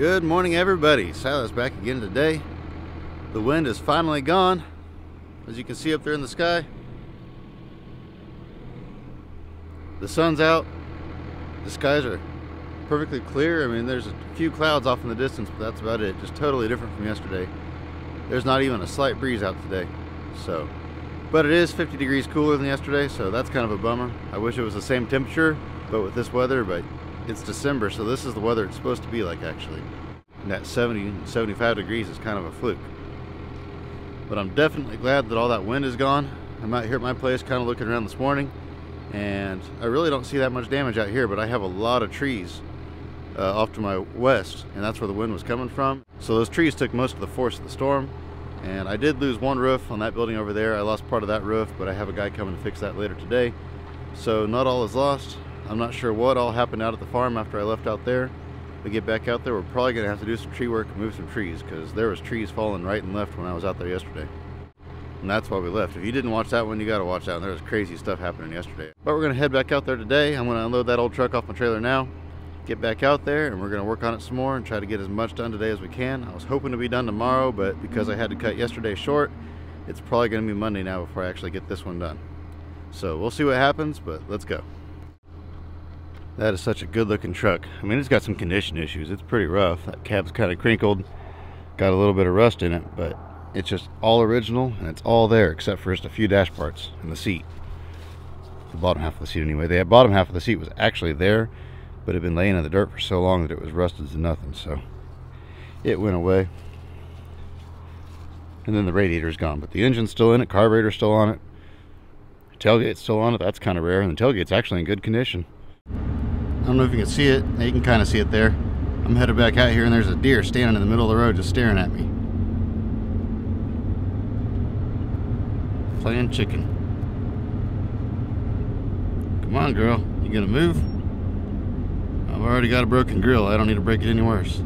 Good morning, everybody. Silas back again today. The wind is finally gone, as you can see up there in the sky. The sun's out. The skies are perfectly clear. I mean, there's a few clouds off in the distance, but that's about it. Just totally different from yesterday. There's not even a slight breeze out today. So, but it is 50 degrees cooler than yesterday, so that's kind of a bummer. I wish it was the same temperature, but with this weather, but it's December, so this is the weather it's supposed to be like actually. And that 70, 75 degrees is kind of a fluke. But I'm definitely glad that all that wind is gone. I'm out here at my place kind of looking around this morning and I really don't see that much damage out here, but I have a lot of trees uh, off to my west and that's where the wind was coming from. So those trees took most of the force of the storm and I did lose one roof on that building over there. I lost part of that roof, but I have a guy coming to fix that later today. So not all is lost. I'm not sure what all happened out at the farm after I left out there. We get back out there, we're probably gonna have to do some tree work and move some trees because there was trees falling right and left when I was out there yesterday. And that's why we left. If you didn't watch that one, you gotta watch that one. There was crazy stuff happening yesterday. But we're gonna head back out there today. I'm gonna unload that old truck off my trailer now, get back out there, and we're gonna work on it some more and try to get as much done today as we can. I was hoping to be done tomorrow, but because I had to cut yesterday short, it's probably gonna be Monday now before I actually get this one done. So we'll see what happens, but let's go. That is such a good looking truck. I mean, it's got some condition issues. It's pretty rough. That cab's kind of crinkled, got a little bit of rust in it, but it's just all original and it's all there except for just a few dash parts and the seat. The bottom half of the seat anyway. The bottom half of the seat was actually there, but it had been laying in the dirt for so long that it was rusted to nothing, so it went away. And then the radiator's gone, but the engine's still in it, carburetor's still on it. Tailgate's still on it, that's kind of rare, and the tailgate's actually in good condition. I don't know if you can see it. You can kind of see it there. I'm headed back out here and there's a deer standing in the middle of the road just staring at me. Playing chicken. Come on, girl. You gonna move? I've already got a broken grill. I don't need to break it any worse.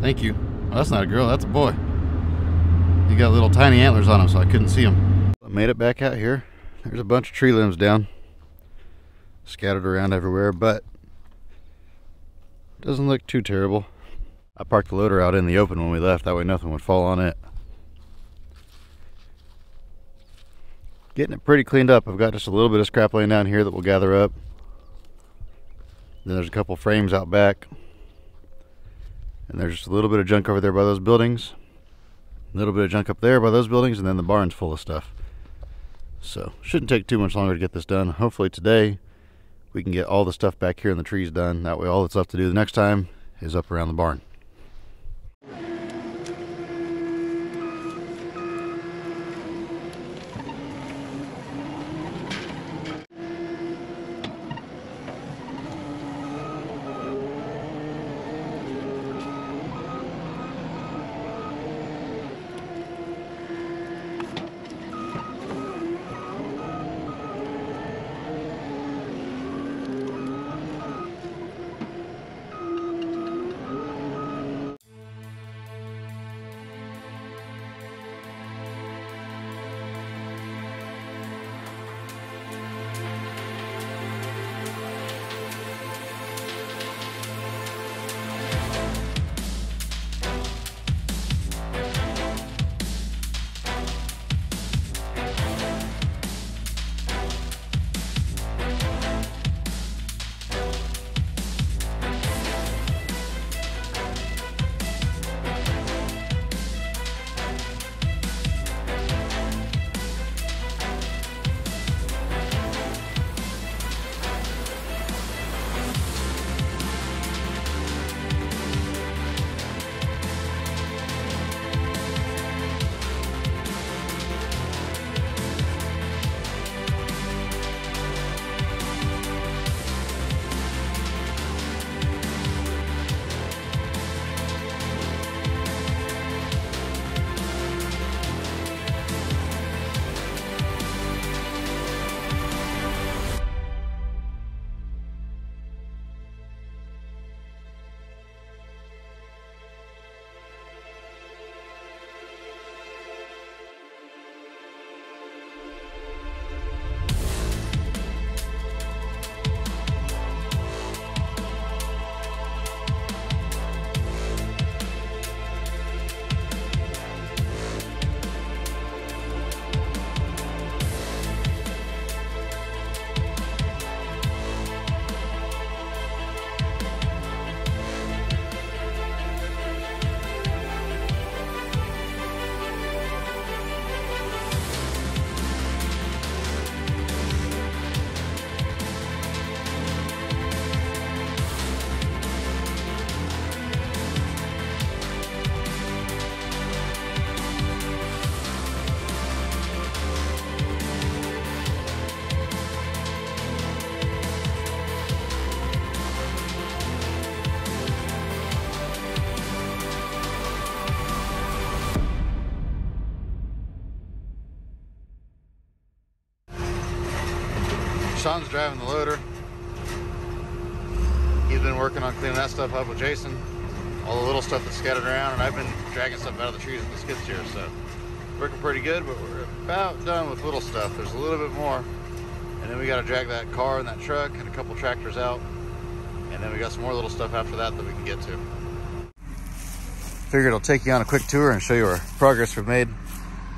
Thank you. Well, that's not a girl. That's a boy. He got little tiny antlers on him, so I couldn't see him. I made it back out here. There's a bunch of tree limbs down. Scattered around everywhere, but doesn't look too terrible. I parked the loader out in the open when we left. That way nothing would fall on it. Getting it pretty cleaned up. I've got just a little bit of scrap laying down here that we'll gather up. Then there's a couple frames out back. And there's just a little bit of junk over there by those buildings. A little bit of junk up there by those buildings. And then the barn's full of stuff. So shouldn't take too much longer to get this done. Hopefully today we can get all the stuff back here in the trees done. That way all that's left to do the next time is up around the barn. Son's driving the loader. He's been working on cleaning that stuff up with Jason. All the little stuff that's scattered around, and I've been dragging stuff out of the trees with the skid steer, so working pretty good, but we're about done with little stuff. There's a little bit more. And then we got to drag that car and that truck and a couple tractors out. And then we got some more little stuff after that that we can get to. Figured I'll take you on a quick tour and show you our progress we've made.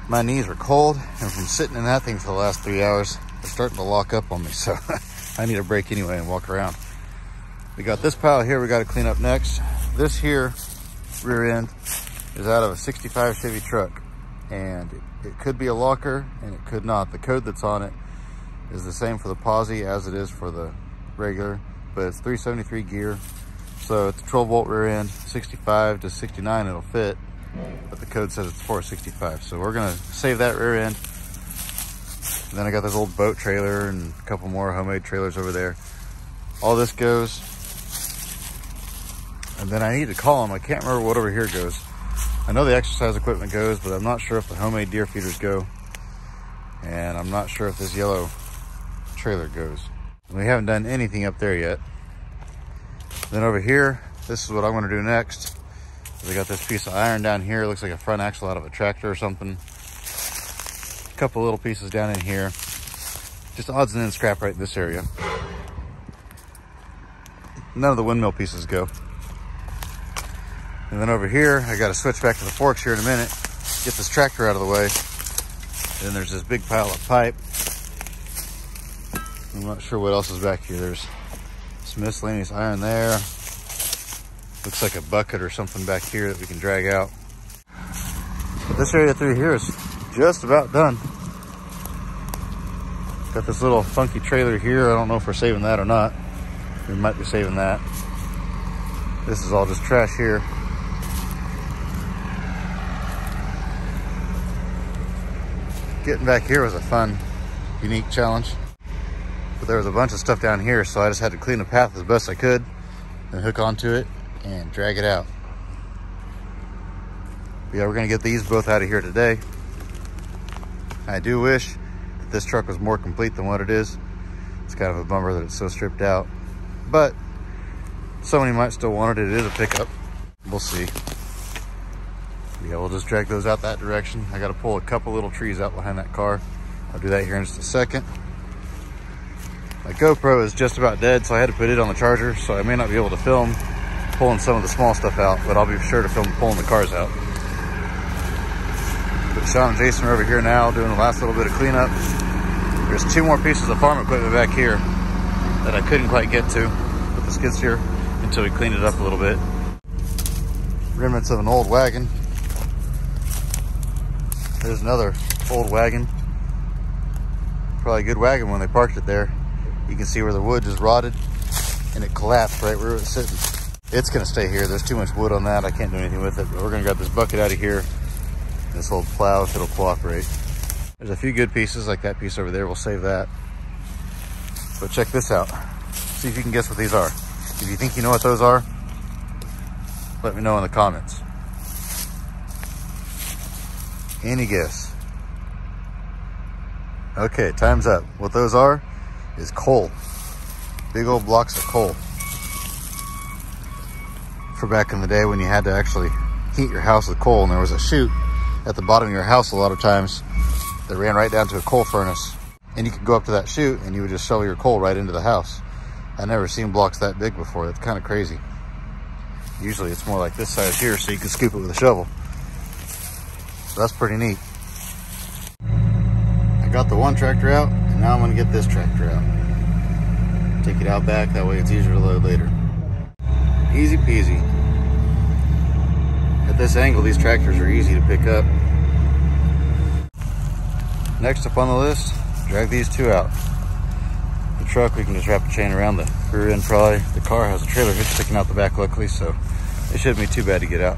My knees are cold, and from sitting in that thing for the last three hours, they're starting to lock up on me, so I need a break anyway and walk around. We got this pile here we got to clean up next. This here rear end is out of a 65 Chevy truck, and it, it could be a locker, and it could not. The code that's on it is the same for the posi as it is for the regular, but it's 373 gear. So it's a 12 volt rear end, 65 to 69 it'll fit, but the code says it's 465. So we're gonna save that rear end. And then I got this old boat trailer and a couple more homemade trailers over there. All this goes. And then I need to call them. I can't remember what over here goes. I know the exercise equipment goes, but I'm not sure if the homemade deer feeders go. And I'm not sure if this yellow trailer goes. We haven't done anything up there yet. Then over here, this is what I'm gonna do next. We got this piece of iron down here. It looks like a front axle out of a tractor or something. A couple little pieces down in here. Just odds and ends scrap right in this area. None of the windmill pieces go. And then over here, I gotta switch back to the forks here in a minute, get this tractor out of the way. Then there's this big pile of pipe. I'm not sure what else is back here. There's some miscellaneous iron there. Looks like a bucket or something back here that we can drag out. This area through here is just about done. Got this little funky trailer here. I don't know if we're saving that or not. We might be saving that. This is all just trash here. Getting back here was a fun, unique challenge. But there was a bunch of stuff down here, so I just had to clean the path as best I could and hook onto it and drag it out. But yeah, we're gonna get these both out of here today. I do wish that this truck was more complete than what it is. It's kind of a bummer that it's so stripped out, but somebody might still want it. It is a pickup. We'll see. Yeah, we'll just drag those out that direction. I got to pull a couple little trees out behind that car. I'll do that here in just a second. My GoPro is just about dead, so I had to put it on the charger, so I may not be able to film pulling some of the small stuff out, but I'll be sure to film pulling the cars out. Sean and Jason are over here now doing the last little bit of cleanup. There's two more pieces of farm equipment back here that I couldn't quite get to with the skid steer until we cleaned it up a little bit. Remnants of an old wagon. There's another old wagon. Probably a good wagon when they parked it there. You can see where the wood just rotted and it collapsed right where it was sitting. It's gonna stay here. There's too much wood on that. I can't do anything with it, but we're gonna grab this bucket out of here. This old plow, if it'll cooperate. There's a few good pieces like that piece over there. We'll save that. But check this out. See if you can guess what these are. If you think you know what those are, let me know in the comments. Any guess? Okay, time's up. What those are is coal. Big old blocks of coal. For back in the day when you had to actually heat your house with coal and there was a chute at the bottom of your house a lot of times that ran right down to a coal furnace. And you could go up to that chute and you would just shovel your coal right into the house. I never seen blocks that big before. That's kind of crazy. Usually it's more like this size here so you can scoop it with a shovel. So that's pretty neat. I got the one tractor out and now I'm gonna get this tractor out. Take it out back, that way it's easier to load later. Easy peasy. At this angle, these tractors are easy to pick up. Next up on the list, drag these two out. The truck, we can just wrap a chain around the rear end probably. The car has a trailer hitch sticking out the back luckily, so it shouldn't be too bad to get out.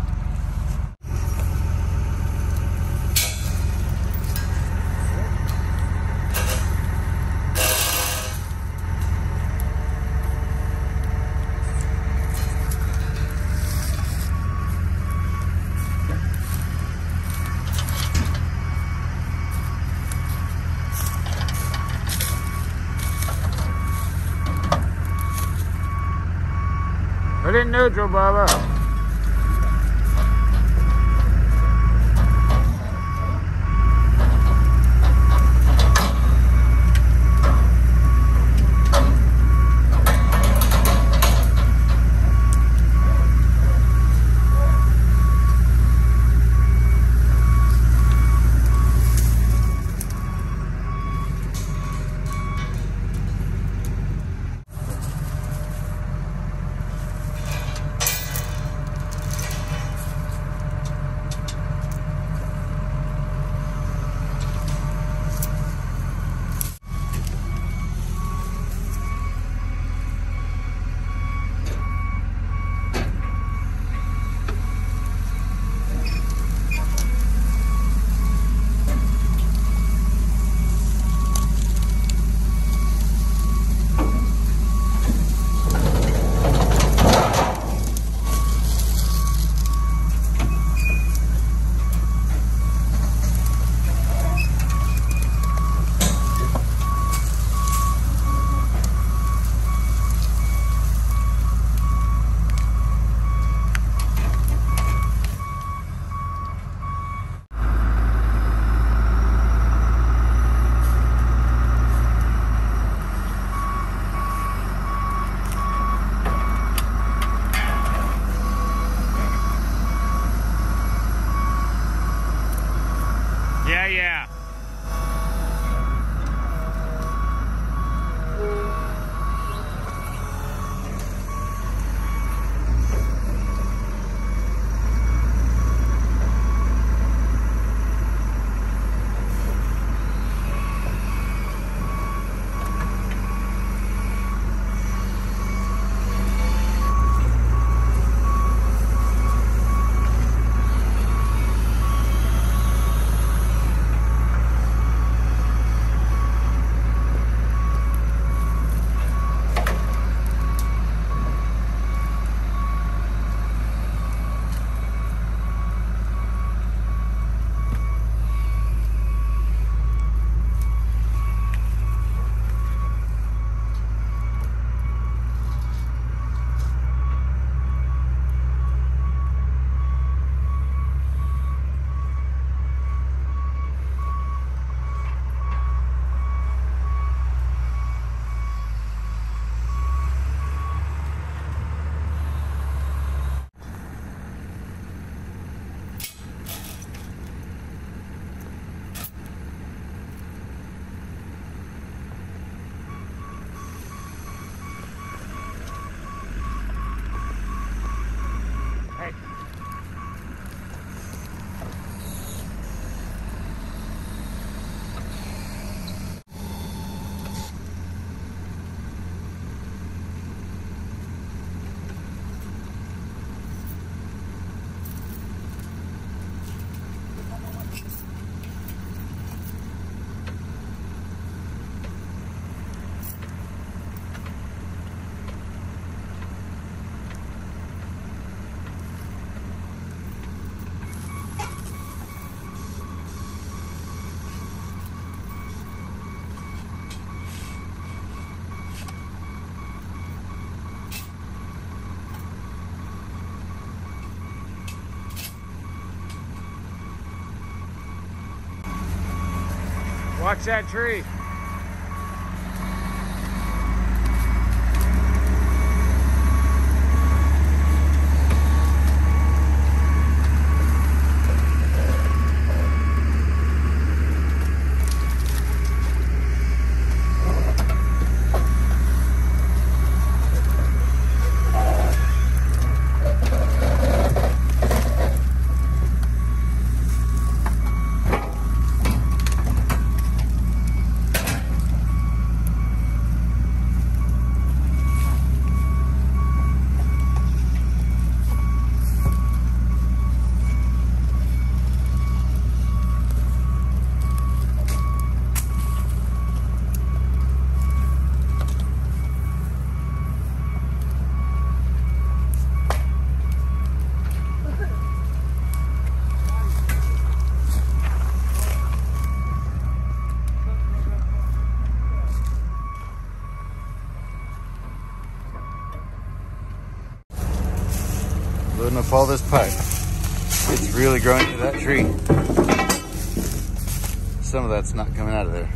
Watch that tree. Up all this pipe. It's really growing to that tree. Some of that's not coming out of there.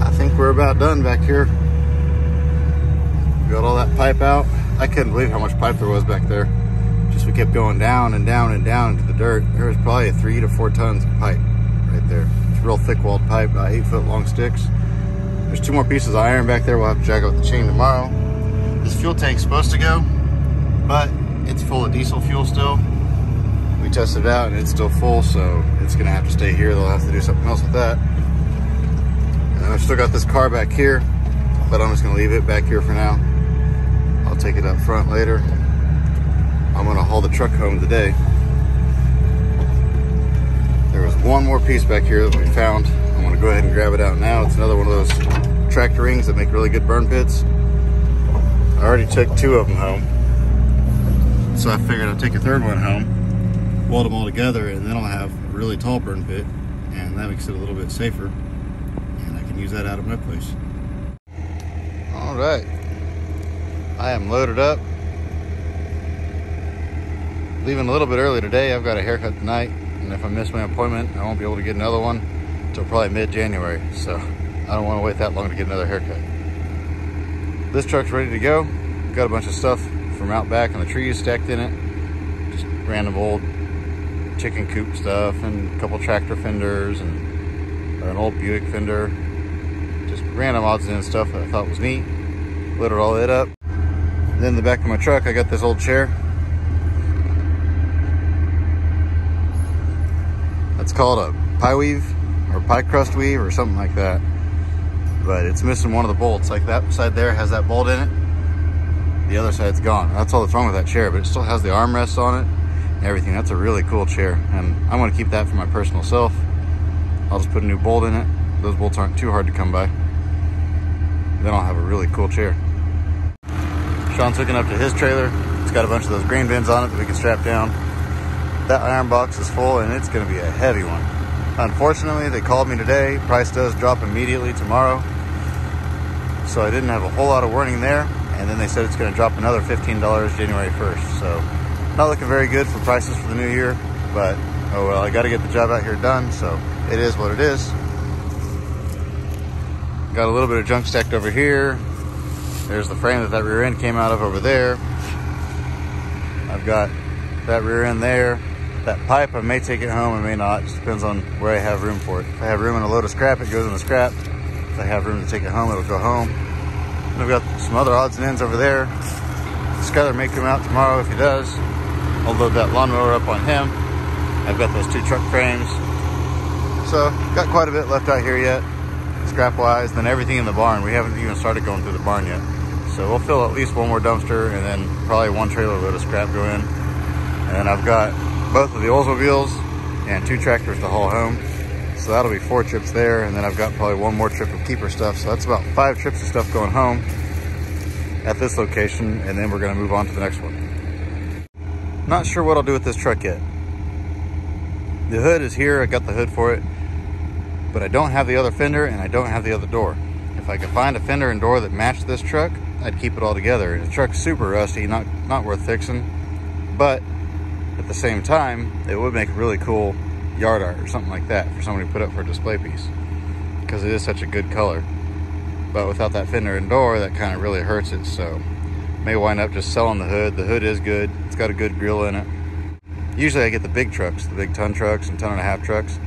I think we're about done back here. Got all that pipe out. I couldn't believe how much pipe there was back there. Just we kept going down and down and down into the dirt. There was probably three to four tons of pipe right there. It's real thick walled pipe, about eight foot long sticks. There's two more pieces of iron back there. We'll have to jack up the chain tomorrow. This fuel tank's supposed to go, but it's full of diesel fuel still. We tested it out and it's still full, so it's gonna have to stay here. They'll have to do something else with that. I've still got this car back here, but I'm just gonna leave it back here for now. I'll take it up front later. I'm gonna haul the truck home today. There was one more piece back here that we found. I'm gonna go ahead and grab it out now. It's another one of those tractor rings that make really good burn pits. I already took two of them home. So I figured I'd take a third one home, weld them all together, and then I'll have a really tall burn pit, and that makes it a little bit safer. Use that out of my place. All right. I am loaded up. Leaving a little bit early today. I've got a haircut tonight, and if I miss my appointment, I won't be able to get another one until probably mid-January. So I don't want to wait that long to get another haircut. This truck's ready to go. Got a bunch of stuff from out back and the trees stacked in it. Just random old chicken coop stuff and a couple tractor fenders and an old Buick fender. Random odds and stuff that I thought was neat. Loaded all it up. Then in the back of my truck, I got this old chair. That's called a pie weave or pie crust weave or something like that. But it's missing one of the bolts. Like that side there has that bolt in it. The other side's gone. That's all that's wrong with that chair, but it still has the armrests on it and everything. That's a really cool chair. And I'm gonna keep that for my personal self. I'll just put a new bolt in it. Those bolts aren't too hard to come by. Then I'll have a really cool chair. Sean's hooking up to his trailer. It's got a bunch of those grain bins on it that we can strap down. That iron box is full and it's gonna be a heavy one. Unfortunately, they called me today. Price does drop immediately tomorrow. So I didn't have a whole lot of warning there. And then they said it's gonna drop another $15 January 1st. So not looking very good for prices for the new year, but oh well, I gotta get the job out here done. So it is what it is. Got a little bit of junk stacked over here. There's the frame that that rear end came out of over there. I've got that rear end there. That pipe, I may take it home, I may not. Just depends on where I have room for it. If I have room in a load of scrap, it goes in the scrap. If I have room to take it home, it'll go home. And I've got some other odds and ends over there. Skyler may come out tomorrow if he does. I'll load that lawnmower up on him. I've got those two truck frames. So, got quite a bit left out here yet scrap wise, then everything in the barn. We haven't even started going through the barn yet. So we'll fill at least one more dumpster and then probably one trailer load of scrap go in. And I've got both of the Oldsmobiles and two tractors to haul home. So that'll be four trips there. And then I've got probably one more trip of keeper stuff. So that's about five trips of stuff going home at this location. And then we're gonna move on to the next one. Not sure what I'll do with this truck yet. The hood is here, I got the hood for it, but I don't have the other fender and I don't have the other door. If I could find a fender and door that matched this truck, I'd keep it all together. The truck's super rusty, not, not worth fixing, but at the same time, it would make a really cool yard art or something like that for somebody to put up for a display piece because it is such a good color. But without that fender and door, that kind of really hurts it. So may wind up just selling the hood. The hood is good. It's got a good grill in it. Usually I get the big trucks, the big ton trucks and ton and a half trucks.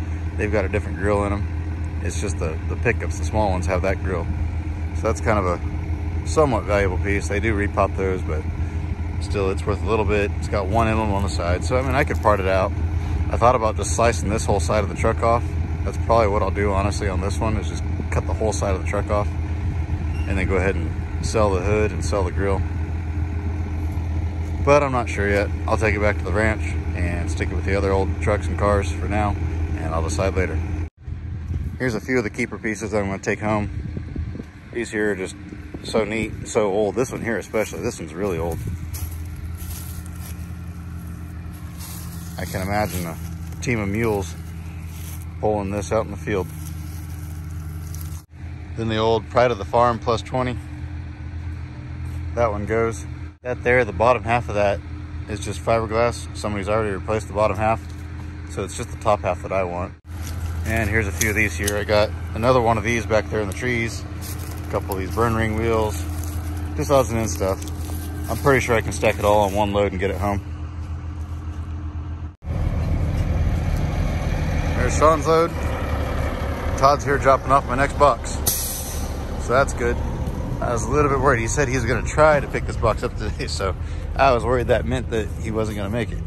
They've got a different grill in them. It's just the, the pickups, the small ones have that grill. So that's kind of a somewhat valuable piece. They do repop those, but still it's worth a little bit. It's got one emblem on the side. So, I mean, I could part it out. I thought about just slicing this whole side of the truck off. That's probably what I'll do, honestly, on this one is just cut the whole side of the truck off and then go ahead and sell the hood and sell the grill but I'm not sure yet. I'll take it back to the ranch and stick it with the other old trucks and cars for now, and I'll decide later. Here's a few of the keeper pieces that I'm gonna take home. These here are just so neat, so old. This one here especially, this one's really old. I can imagine a team of mules pulling this out in the field. Then the old Pride of the Farm plus 20. That one goes. That there, the bottom half of that is just fiberglass. Somebody's already replaced the bottom half. So it's just the top half that I want. And here's a few of these here. I got another one of these back there in the trees. A couple of these burn ring wheels. Just odds and ends stuff. I'm pretty sure I can stack it all on one load and get it home. There's Sean's load. Todd's here dropping off my next box. So that's good. I was a little bit worried. He said he was going to try to pick this box up today, so I was worried that meant that he wasn't going to make it.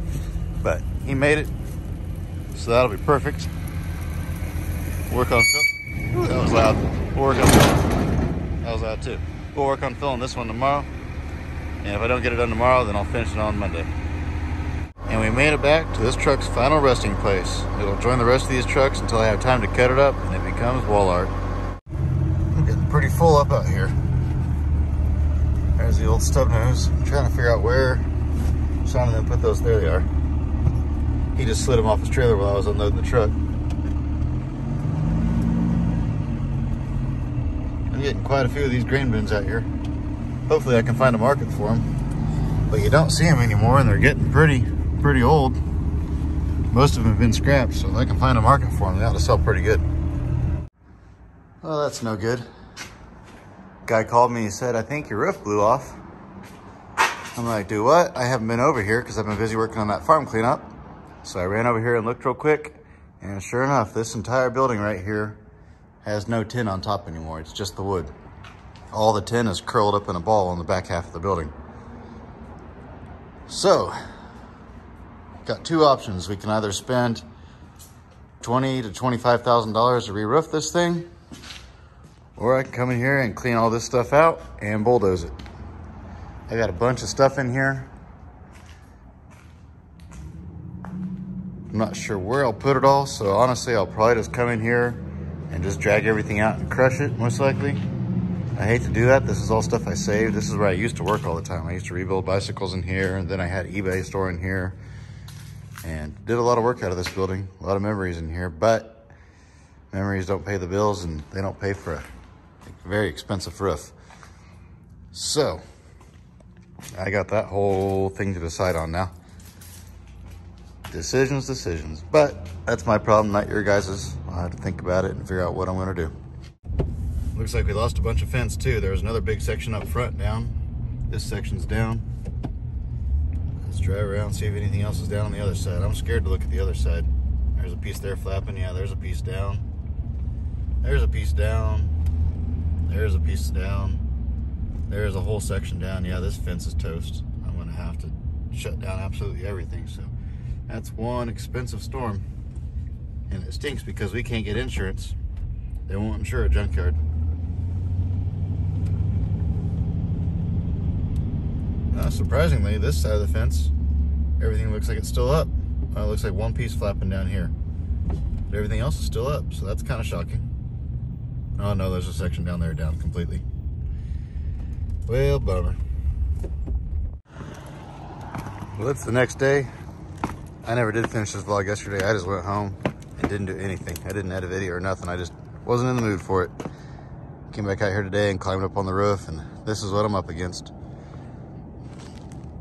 But he made it, so that'll be perfect. Work on fill. That was loud. Work on. That was loud too. We'll work on filling this one tomorrow. And if I don't get it done tomorrow, then I'll finish it on Monday. And we made it back to this truck's final resting place. It'll join the rest of these trucks until I have time to cut it up and it becomes wall art. I'm getting pretty full up out here. There's the old stub nose. I'm trying to figure out where Sean and them put those. There they are. He just slid them off his trailer while I was unloading the truck. I'm getting quite a few of these grain bins out here. Hopefully I can find a market for them. But you don't see them anymore and they're getting pretty, pretty old. Most of them have been scrapped, so if I can find a market for them, they ought to sell pretty good. Well, that's no good. Guy called me, he said, I think your roof blew off. I'm like, do what? I haven't been over here because I've been busy working on that farm cleanup. So I ran over here and looked real quick. And sure enough, this entire building right here has no tin on top anymore. It's just the wood. All the tin is curled up in a ball on the back half of the building. So, got two options. We can either spend twenty to $25,000 to re-roof this thing, or I can come in here and clean all this stuff out and bulldoze it. I got a bunch of stuff in here. I'm not sure where I'll put it all, so honestly, I'll probably just come in here and just drag everything out and crush it, most likely. I hate to do that. This is all stuff I saved. This is where I used to work all the time. I used to rebuild bicycles in here, and then I had eBay store in here, and did a lot of work out of this building. A lot of memories in here, but memories don't pay the bills, and they don't pay for a very expensive roof. So, I got that whole thing to decide on now. Decisions, decisions. But that's my problem, not your guys's. I'll have to think about it and figure out what I'm gonna do. Looks like we lost a bunch of fence too. There was another big section up front down. This section's down. Let's drive around, see if anything else is down on the other side. I'm scared to look at the other side. There's a piece there flapping. Yeah, there's a piece down. There's a piece down. There's a piece down. There's a whole section down. Yeah, this fence is toast. I'm gonna have to shut down absolutely everything. So that's one expensive storm. And it stinks because we can't get insurance. They won't insure a junkyard. Not surprisingly, this side of the fence, everything looks like it's still up. Uh, it looks like one piece flapping down here. But everything else is still up, so that's kind of shocking. Oh no, there's a section down there down completely. Well, bummer. Well, it's the next day. I never did finish this vlog yesterday. I just went home and didn't do anything. I didn't edit a video or nothing. I just wasn't in the mood for it. Came back out here today and climbed up on the roof and this is what I'm up against.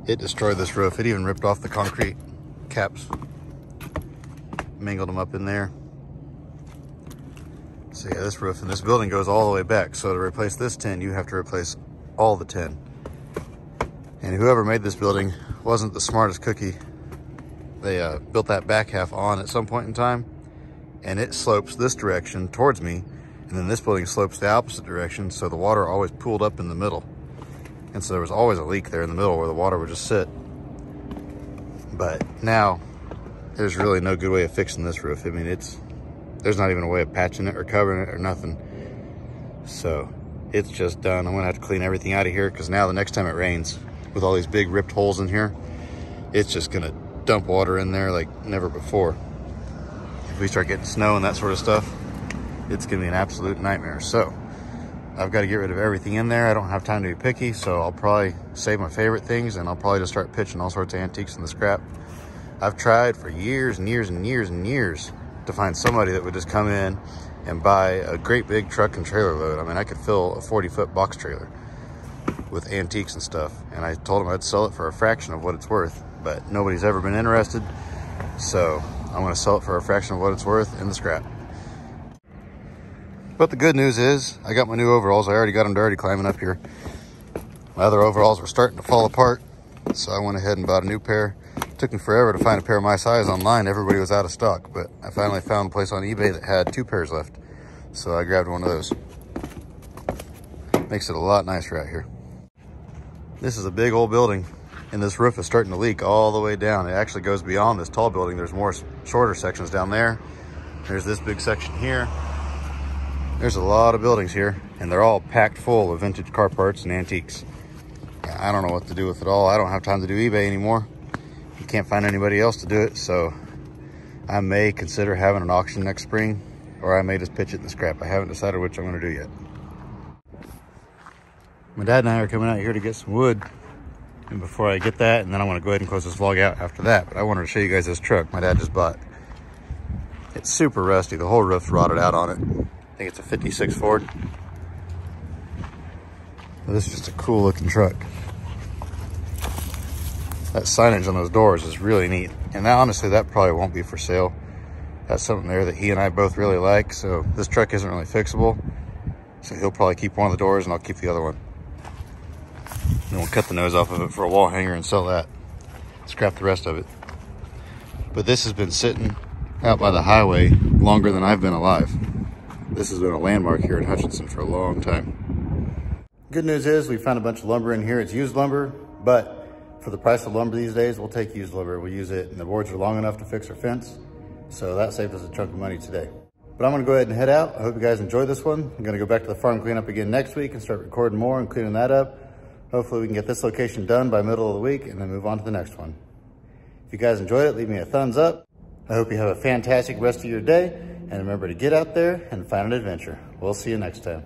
It destroyed this roof. It even ripped off the concrete caps. Mangled them up in there. So yeah, this roof and this building goes all the way back. So to replace this tin, you have to replace all the tin. And whoever made this building wasn't the smartest cookie. They uh, built that back half on at some point in time and it slopes this direction towards me. And then this building slopes the opposite direction. So the water always pooled up in the middle. And so there was always a leak there in the middle where the water would just sit. But now there's really no good way of fixing this roof. I mean, it's, there's not even a way of patching it or covering it or nothing. So it's just done. I'm gonna have to clean everything out of here because now the next time it rains with all these big ripped holes in here, it's just gonna dump water in there like never before. If we start getting snow and that sort of stuff, it's gonna be an absolute nightmare. So I've got to get rid of everything in there. I don't have time to be picky, so I'll probably save my favorite things and I'll probably just start pitching all sorts of antiques in the scrap. I've tried for years and years and years and years to find somebody that would just come in and buy a great big truck and trailer load. I mean, I could fill a 40 foot box trailer with antiques and stuff. And I told them I'd sell it for a fraction of what it's worth, but nobody's ever been interested. So I'm gonna sell it for a fraction of what it's worth in the scrap. But the good news is I got my new overalls. I already got them dirty climbing up here. My other overalls were starting to fall apart. So I went ahead and bought a new pair. It took me forever to find a pair of my size online. Everybody was out of stock, but I finally found a place on eBay that had two pairs left. So I grabbed one of those. Makes it a lot nicer out here. This is a big old building and this roof is starting to leak all the way down. It actually goes beyond this tall building. There's more shorter sections down there. There's this big section here. There's a lot of buildings here and they're all packed full of vintage car parts and antiques. I don't know what to do with it all. I don't have time to do eBay anymore. You can't find anybody else to do it. So I may consider having an auction next spring or I may just pitch it in the scrap. I haven't decided which I'm gonna do yet. My dad and I are coming out here to get some wood. And before I get that, and then I want to go ahead and close this vlog out after that. But I wanted to show you guys this truck my dad just bought. It's super rusty. The whole roof's rotted out on it. I think it's a 56 Ford. But this is just a cool looking truck. That signage on those doors is really neat. And that, honestly, that probably won't be for sale. That's something there that he and I both really like. So this truck isn't really fixable. So he'll probably keep one of the doors and I'll keep the other one. And we'll cut the nose off of it for a wall hanger and sell that. Scrap the rest of it. But this has been sitting out by the highway longer than I've been alive. This has been a landmark here in Hutchinson for a long time. Good news is we found a bunch of lumber in here. It's used lumber, but for the price of lumber these days, we'll take used lumber. We'll use it and the boards are long enough to fix our fence. So that saved us a chunk of money today. But I'm gonna go ahead and head out. I hope you guys enjoyed this one. I'm gonna go back to the farm cleanup again next week and start recording more and cleaning that up. Hopefully we can get this location done by middle of the week and then move on to the next one. If you guys enjoyed it, leave me a thumbs up. I hope you have a fantastic rest of your day and remember to get out there and find an adventure. We'll see you next time.